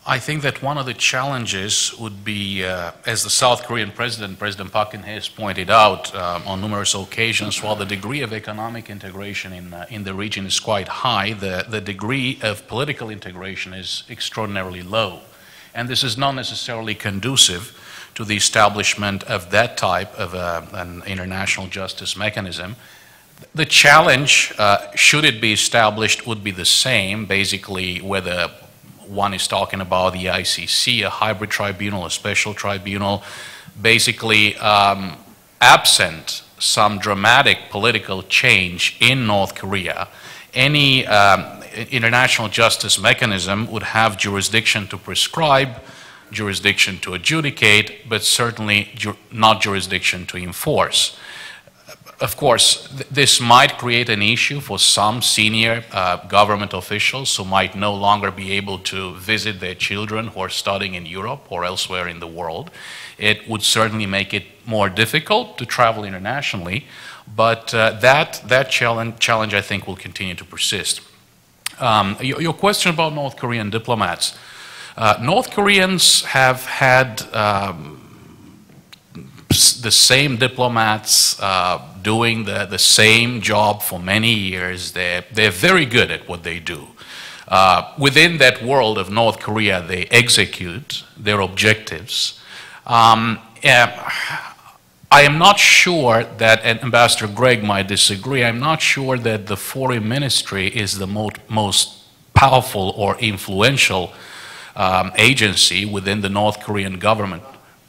I think that one of the challenges would be, uh, as the South Korean president, President Park Geun-hye, has pointed out um, on numerous occasions, while the degree of economic integration in, uh, in the region is quite high, the, the degree of political integration is extraordinarily low. And this is not necessarily conducive to the establishment of that type of uh, an international justice mechanism. The challenge, uh, should it be established, would be the same, basically whether one is talking about the ICC, a hybrid tribunal, a special tribunal, basically um, absent some dramatic political change in North Korea, any um, international justice mechanism would have jurisdiction to prescribe, jurisdiction to adjudicate, but certainly not jurisdiction to enforce of course, th this might create an issue for some senior uh, government officials who might no longer be able to visit their children who are studying in Europe or elsewhere in the world. It would certainly make it more difficult to travel internationally, but uh, that, that challenge, challenge, I think, will continue to persist. Um, your, your, question about North Korean diplomats. Uh, North Koreans have had um, the same diplomats uh, doing the, the same job for many years. They're, they're very good at what they do. Uh, within that world of North Korea, they execute their objectives. Um, I am not sure that, and Ambassador Gregg might disagree, I'm not sure that the foreign ministry is the most, most powerful or influential um, agency within the North Korean government.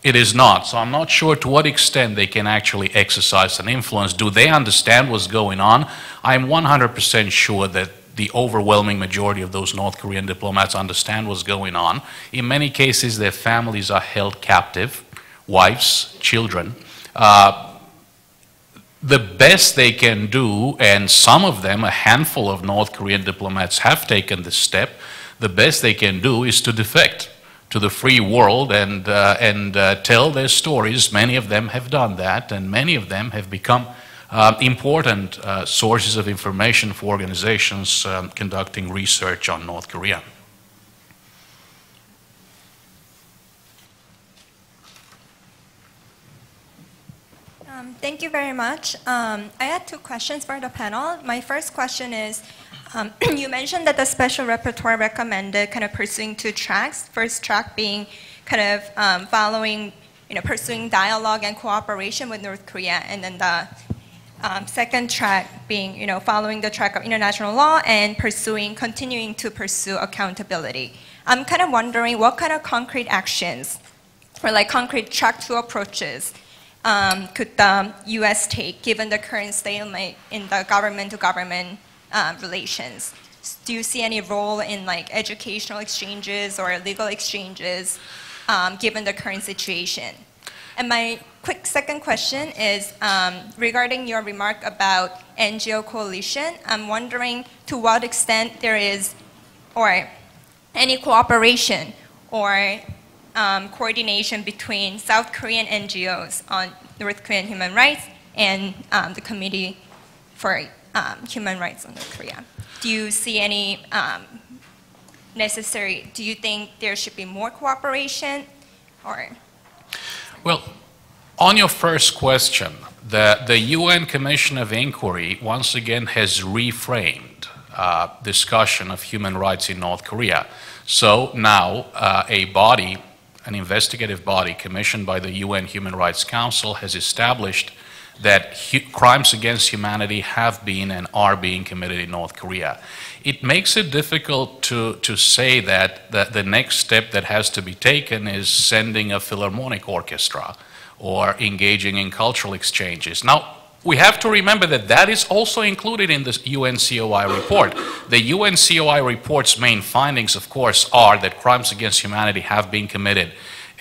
It is not. So I'm not sure to what extent they can actually exercise an influence. Do they understand what's going on? I'm 100% sure that the overwhelming majority of those North Korean diplomats understand what's going on. In many cases, their families are held captive, wives, children. Uh, the best they can do, and some of them, a handful of North Korean diplomats have taken this step, the best they can do is to defect to the free world and, uh, and uh, tell their stories. Many of them have done that, and many of them have become uh, important uh, sources of information for organizations um, conducting research on North Korea. Um, thank you very much. Um, I had two questions for the panel. My first question is, um, you mentioned that the special rapporteur recommended kind of pursuing two tracks. First track being kind of um, following, you know, pursuing dialogue and cooperation with North Korea, and then the um, second track being, you know, following the track of international law and pursuing, continuing to pursue accountability. I'm kind of wondering what kind of concrete actions, or like concrete track two approaches, um, could the U.S. take given the current stalemate in the government-to-government uh, relations? Do you see any role in like educational exchanges or legal exchanges um, given the current situation? And my quick second question is um, regarding your remark about NGO coalition. I'm wondering to what extent there is or any cooperation or um, coordination between South Korean NGOs on North Korean human rights and um, the Committee for um, Human Rights in North Korea. Do you see any um, necessary, do you think there should be more cooperation or? Well, on your first question, the, the UN Commission of Inquiry once again has reframed uh, discussion of human rights in North Korea. So now uh, a body an investigative body commissioned by the UN Human Rights Council has established that crimes against humanity have been and are being committed in North Korea. It makes it difficult to, to say that, that the next step that has to be taken is sending a philharmonic orchestra or engaging in cultural exchanges. Now, we have to remember that that is also included in the UNCOI report. The UNCOI report's main findings, of course, are that crimes against humanity have been committed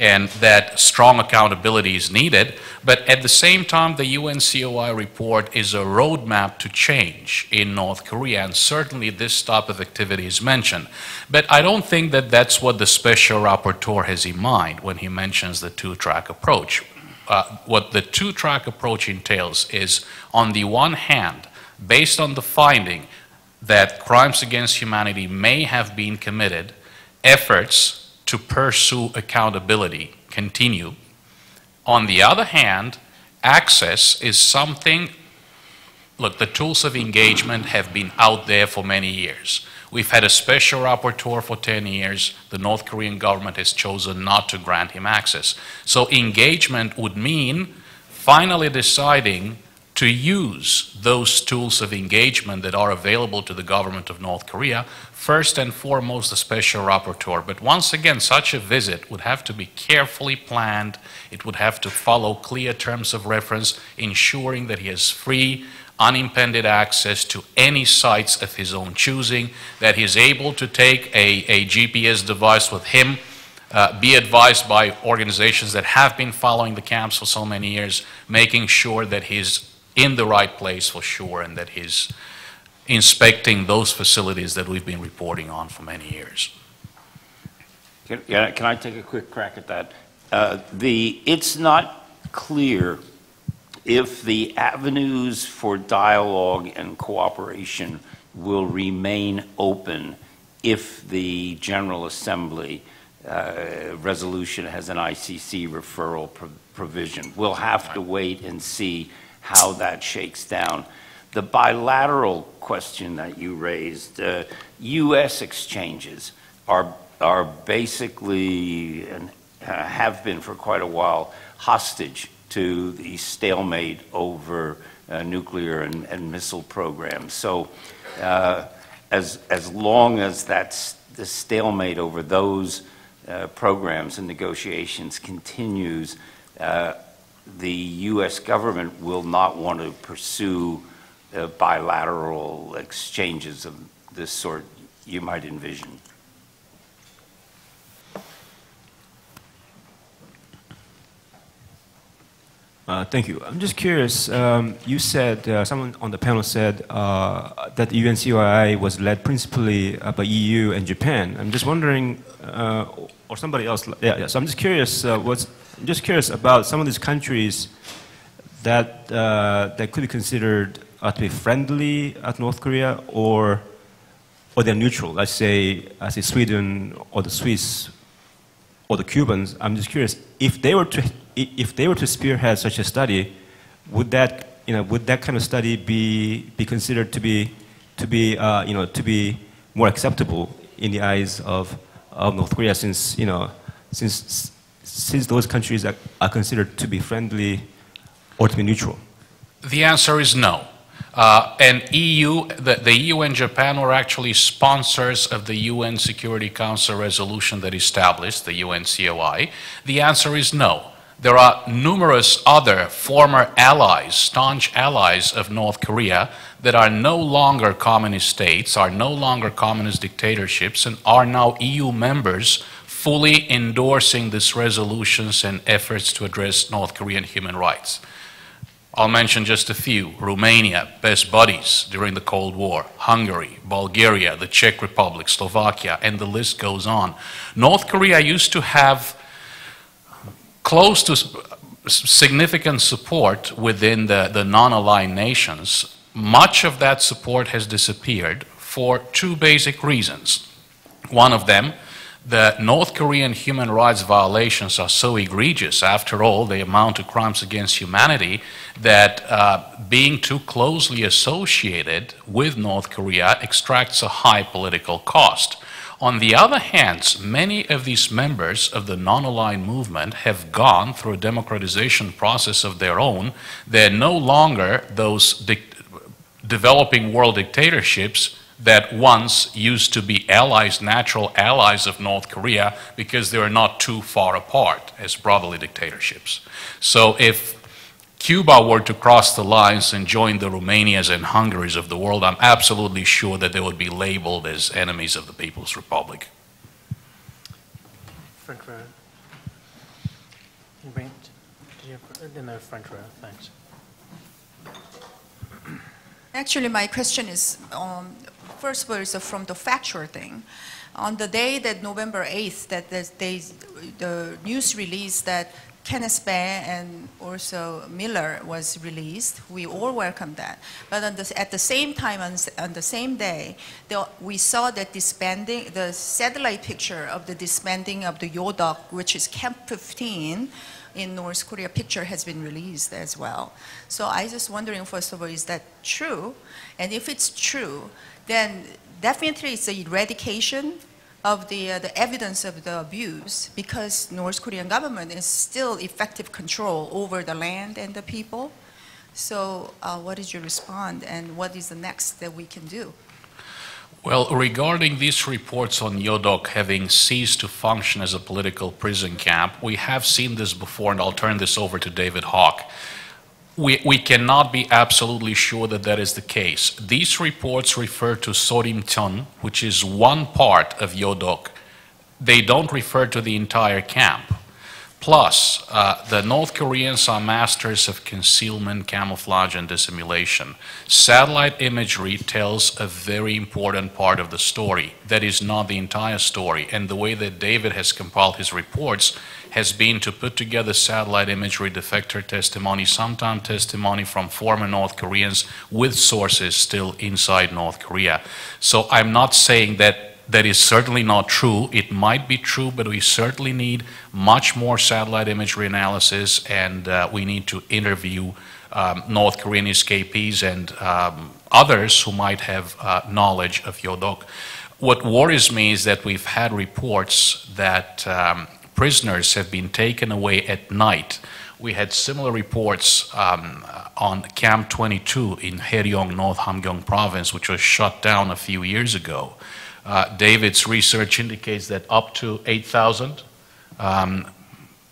and that strong accountability is needed. But at the same time, the UNCOI report is a roadmap to change in North Korea, and certainly this type of activity is mentioned. But I don't think that that's what the special rapporteur has in mind when he mentions the two-track approach uh, what the two-track approach entails is, on the one hand, based on the finding that crimes against humanity may have been committed, efforts to pursue accountability continue. On the other hand, access is something, look, the tools of engagement have been out there for many years. We've had a special rapporteur for 10 years. The North Korean government has chosen not to grant him access. So engagement would mean finally deciding to use those tools of engagement that are available to the government of North Korea, first and foremost the special rapporteur. But once again, such a visit would have to be carefully planned. It would have to follow clear terms of reference, ensuring that he has free unimpeded access to any sites of his own choosing, that he is able to take a, a GPS device with him, uh, be advised by organizations that have been following the camps for so many years, making sure that he's in the right place for sure and that he's inspecting those facilities that we've been reporting on for many years. Can, yeah, can I take a quick crack at that? Uh, the, it's not clear if the avenues for dialogue and cooperation will remain open if the General Assembly uh, resolution has an ICC referral pro provision. We'll have to wait and see how that shakes down. The bilateral question that you raised, uh, U.S. exchanges are, are basically, and uh, have been for quite a while, hostage to the stalemate over uh, nuclear and, and, missile programs. So uh, as, as long as that's the stalemate over those uh, programs and negotiations continues, uh, the U.S. government will not want to pursue uh, bilateral exchanges of this sort you might envision. Uh, thank you. I'm just curious. Um, you said uh, someone on the panel said uh, that the UNCOI was led principally uh, by EU and Japan. I'm just wondering, uh, or somebody else. Yeah, yeah. So I'm just curious. Uh, what's I'm just curious about some of these countries that that could be considered to be friendly at North Korea, or or they're neutral. Let's say, I say Sweden or the Swiss or the Cubans. I'm just curious if they were to if they were to spearhead such a study, would that, you know, would that kind of study be, be considered to be, to be, uh, you know, to be more acceptable in the eyes of, of North Korea since, you know, since, since those countries are, are considered to be friendly or to be neutral? The answer is no. Uh, and EU, the, the, EU and Japan were actually sponsors of the UN Security Council resolution that established the UNCOI. The answer is no. There are numerous other former allies, staunch allies of North Korea that are no longer communist states, are no longer communist dictatorships, and are now EU members fully endorsing these resolutions and efforts to address North Korean human rights. I'll mention just a few. Romania, best buddies during the Cold War. Hungary, Bulgaria, the Czech Republic, Slovakia, and the list goes on. North Korea used to have close to significant support within the, the non-aligned nations, much of that support has disappeared for two basic reasons. One of them, the North Korean human rights violations are so egregious, after all, they amount to crimes against humanity, that uh, being too closely associated with North Korea extracts a high political cost. On the other hand, many of these members of the non-aligned movement have gone through a democratization process of their own. They're no longer those developing world dictatorships that once used to be allies, natural allies of North Korea, because they are not too far apart as brotherly dictatorships. So if Cuba were to cross the lines and join the Romanias and Hungaries of the world, I'm absolutely sure that they would be labeled as enemies of the People's Republic. Front row. In the front row, thanks. Actually, my question is, um, first of all, is from the factual thing. On the day that November 8th, that they, the news release that Kenneth Bae and also Miller was released. We all welcomed that. But the, at the same time, on, on the same day, the, we saw that disbanding, the satellite picture of the disbanding of the Yodok, which is Camp 15 in North Korea picture has been released as well. So I just wondering, first of all, is that true? And if it's true, then definitely it's the eradication of the, uh, the evidence of the abuse because North Korean government is still effective control over the land and the people. So uh, what is your response and what is the next that we can do? Well, regarding these reports on Yodok having ceased to function as a political prison camp, we have seen this before, and I'll turn this over to David Hawk we, we cannot be absolutely sure that that is the case. These reports refer to Sorimcheon, which is one part of Yodok. They don't refer to the entire camp. Plus, uh, the North Koreans are masters of concealment, camouflage, and dissimulation. Satellite imagery tells a very important part of the story. That is not the entire story. And the way that David has compiled his reports has been to put together satellite imagery, defector testimony, sometimes testimony from former North Koreans with sources still inside North Korea. So I'm not saying that that is certainly not true. It might be true, but we certainly need much more satellite imagery analysis, and uh, we need to interview um, North Korean escapees and um, others who might have uh, knowledge of Yodok. What worries me is that we've had reports that um, prisoners have been taken away at night We had similar reports um, on Camp 22 in Hoeryong, North Hamgyong province, which was shut down a few years ago. Uh, David's research indicates that up to 8,000 um,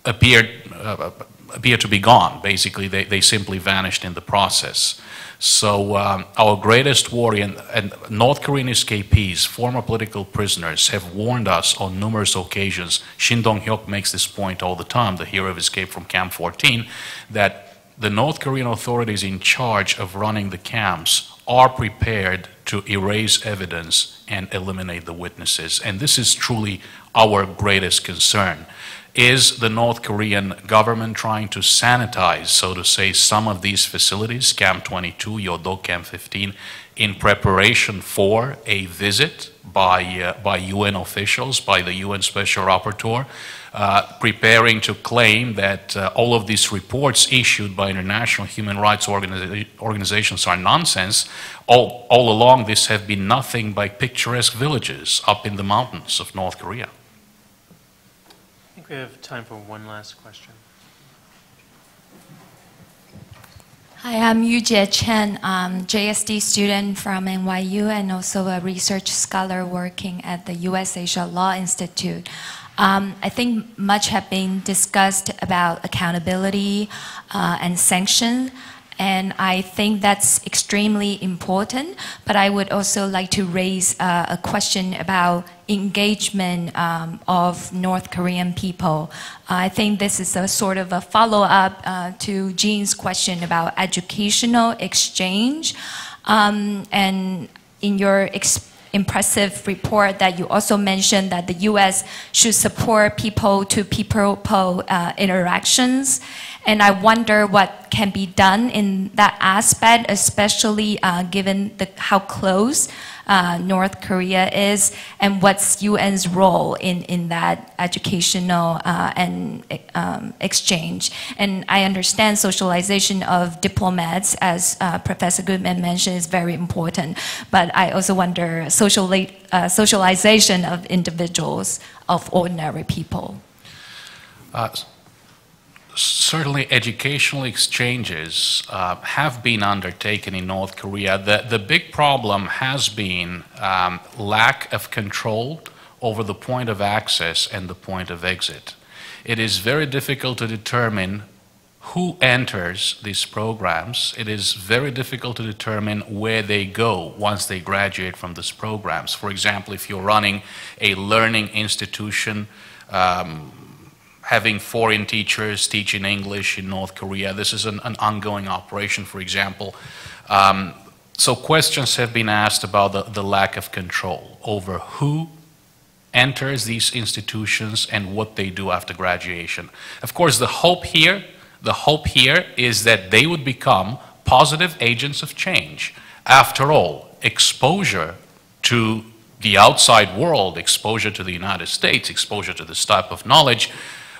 appeared, uh, appeared to be gone. Basically, they, they simply vanished in the process. So um, our greatest worry, and, and, North Korean escapees, former political prisoners, have warned us on numerous occasions. Shin Dong-hyuk makes this point all the time, the hero of escape from Camp 14, that the North Korean authorities in charge of running the camps are prepared to erase evidence and eliminate the witnesses. And this is truly our greatest concern. Is the North Korean government trying to sanitize, so to say, some of these facilities, Camp 22, Yodok Camp 15, in preparation for a visit by, uh, by UN officials, by the UN Special Rapporteur, preparing to claim that uh, all of these reports issued by international human rights organi organizations are nonsense. All, all along, this have been nothing but picturesque villages up in the mountains of North Korea I think we have time for one last question. Hi, I'm Yujie Chen, um, JSD student from NYU and also a research scholar working at the U.S. Asia Law Institute. Um, I think much have been discussed about accountability uh, and sanction and I think that's extremely important. But I would also like to raise uh, a question about engagement um, of North Korean people. I think this is a sort of a follow-up uh, to Jean's question about educational exchange. Um, and in your impressive report that you also mentioned that the U.S. should support people-to-people uh, interactions. And I wonder what can be done in that aspect, especially uh, given the, how close uh, North Korea is, and what's UN's role in, in that educational uh, and um, exchange. And I understand socialization of diplomats, as uh, Professor Goodman mentioned, is very important. But I also wonder social, uh, socialization of individuals, of ordinary people. Certainly educational exchanges uh, have been undertaken in North Korea. The, the big problem has been um, lack of control over the point of access and the point of exit. It is very difficult to determine who enters these programs. It is very difficult to determine where they go once they graduate from these programs. For example, if you're running a learning institution, um, having foreign teachers teaching English in North Korea. This is an, an ongoing operation, for example. Um, so questions have been asked about the, the lack of control over who enters these institutions and what they do after graduation. Of course, the hope here, the hope here is that they would become positive agents of change. After all, exposure to the outside world, exposure to the United States, exposure to this type of knowledge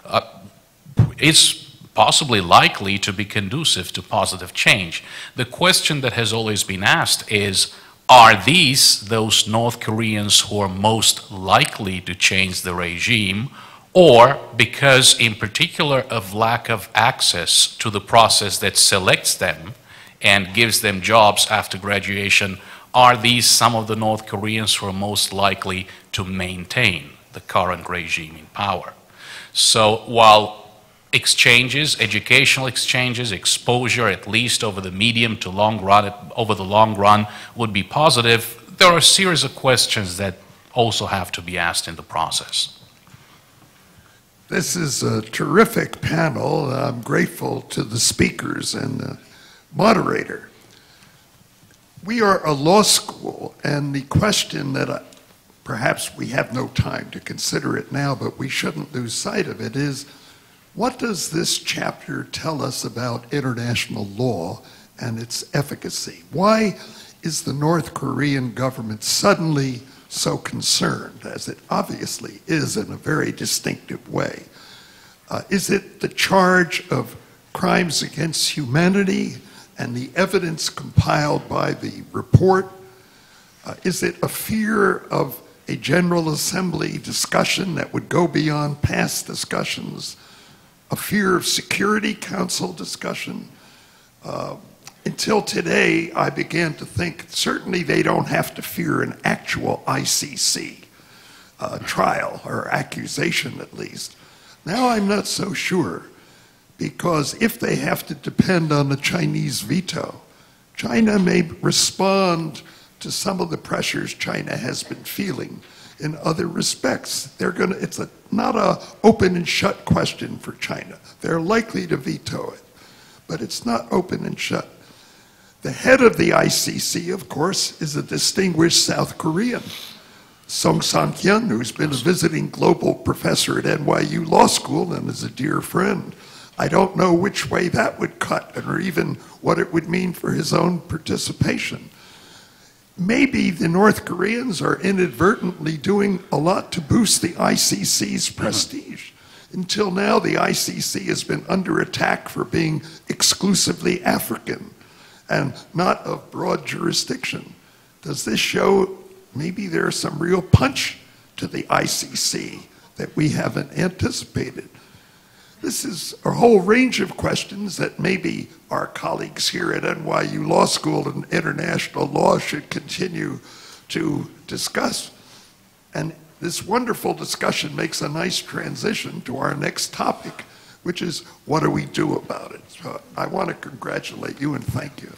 uh, is possibly likely to be conducive to positive change. The question that has always been asked is, are these those North Koreans who are most likely to change the regime, or because in particular of lack of access to the process that selects them and gives them jobs after graduation, are these some of the North Koreans who are most likely to maintain the current regime in power? So while exchanges, educational exchanges, exposure, at least over the medium to long run, over the long run, would be positive, there are a series of questions that also have to be asked in the process. This is a terrific panel. I'm grateful to the speakers and the moderator. We are a law school, and the question that perhaps we have no time to consider it now, but we shouldn't lose sight of it, is what does this chapter tell us about international law and its efficacy? Why is the North Korean government suddenly so concerned, as it obviously is in a very distinctive way? Uh, is it the charge of crimes against humanity and the evidence compiled by the report? Uh, is it a fear of a General Assembly discussion that would go beyond past discussions. a fear of Security Council discussion. Uh, until today, I began to think certainly they don't have to fear an actual ICC uh, trial or accusation, at least. Now I'm not so sure because if they have to depend on the Chinese veto, China may respond to some of the pressures China has been feeling in other respects. They're going to, it's a, not a open and shut question for China. They're likely to veto it, but it's not open and shut. The head of the ICC, of course, is a distinguished South Korean, Song Sang-hyun, who's been a visiting global professor at NYU Law School and is a dear friend. I don't know which way that would cut or even what it would mean for his own participation. Maybe the North Koreans are inadvertently doing a lot to boost the ICC's uh-huh. prestige. Until now, the ICC has been under attack for being exclusively African and not of broad jurisdiction. Does this show maybe there's some real punch to the ICC that we haven't anticipated? This is a whole range of questions that maybe our colleagues here at NYU Law School and International Law should continue to discuss. And this wonderful discussion makes a nice transition to our next topic, which is what do we do about it? So I want to congratulate you and thank you.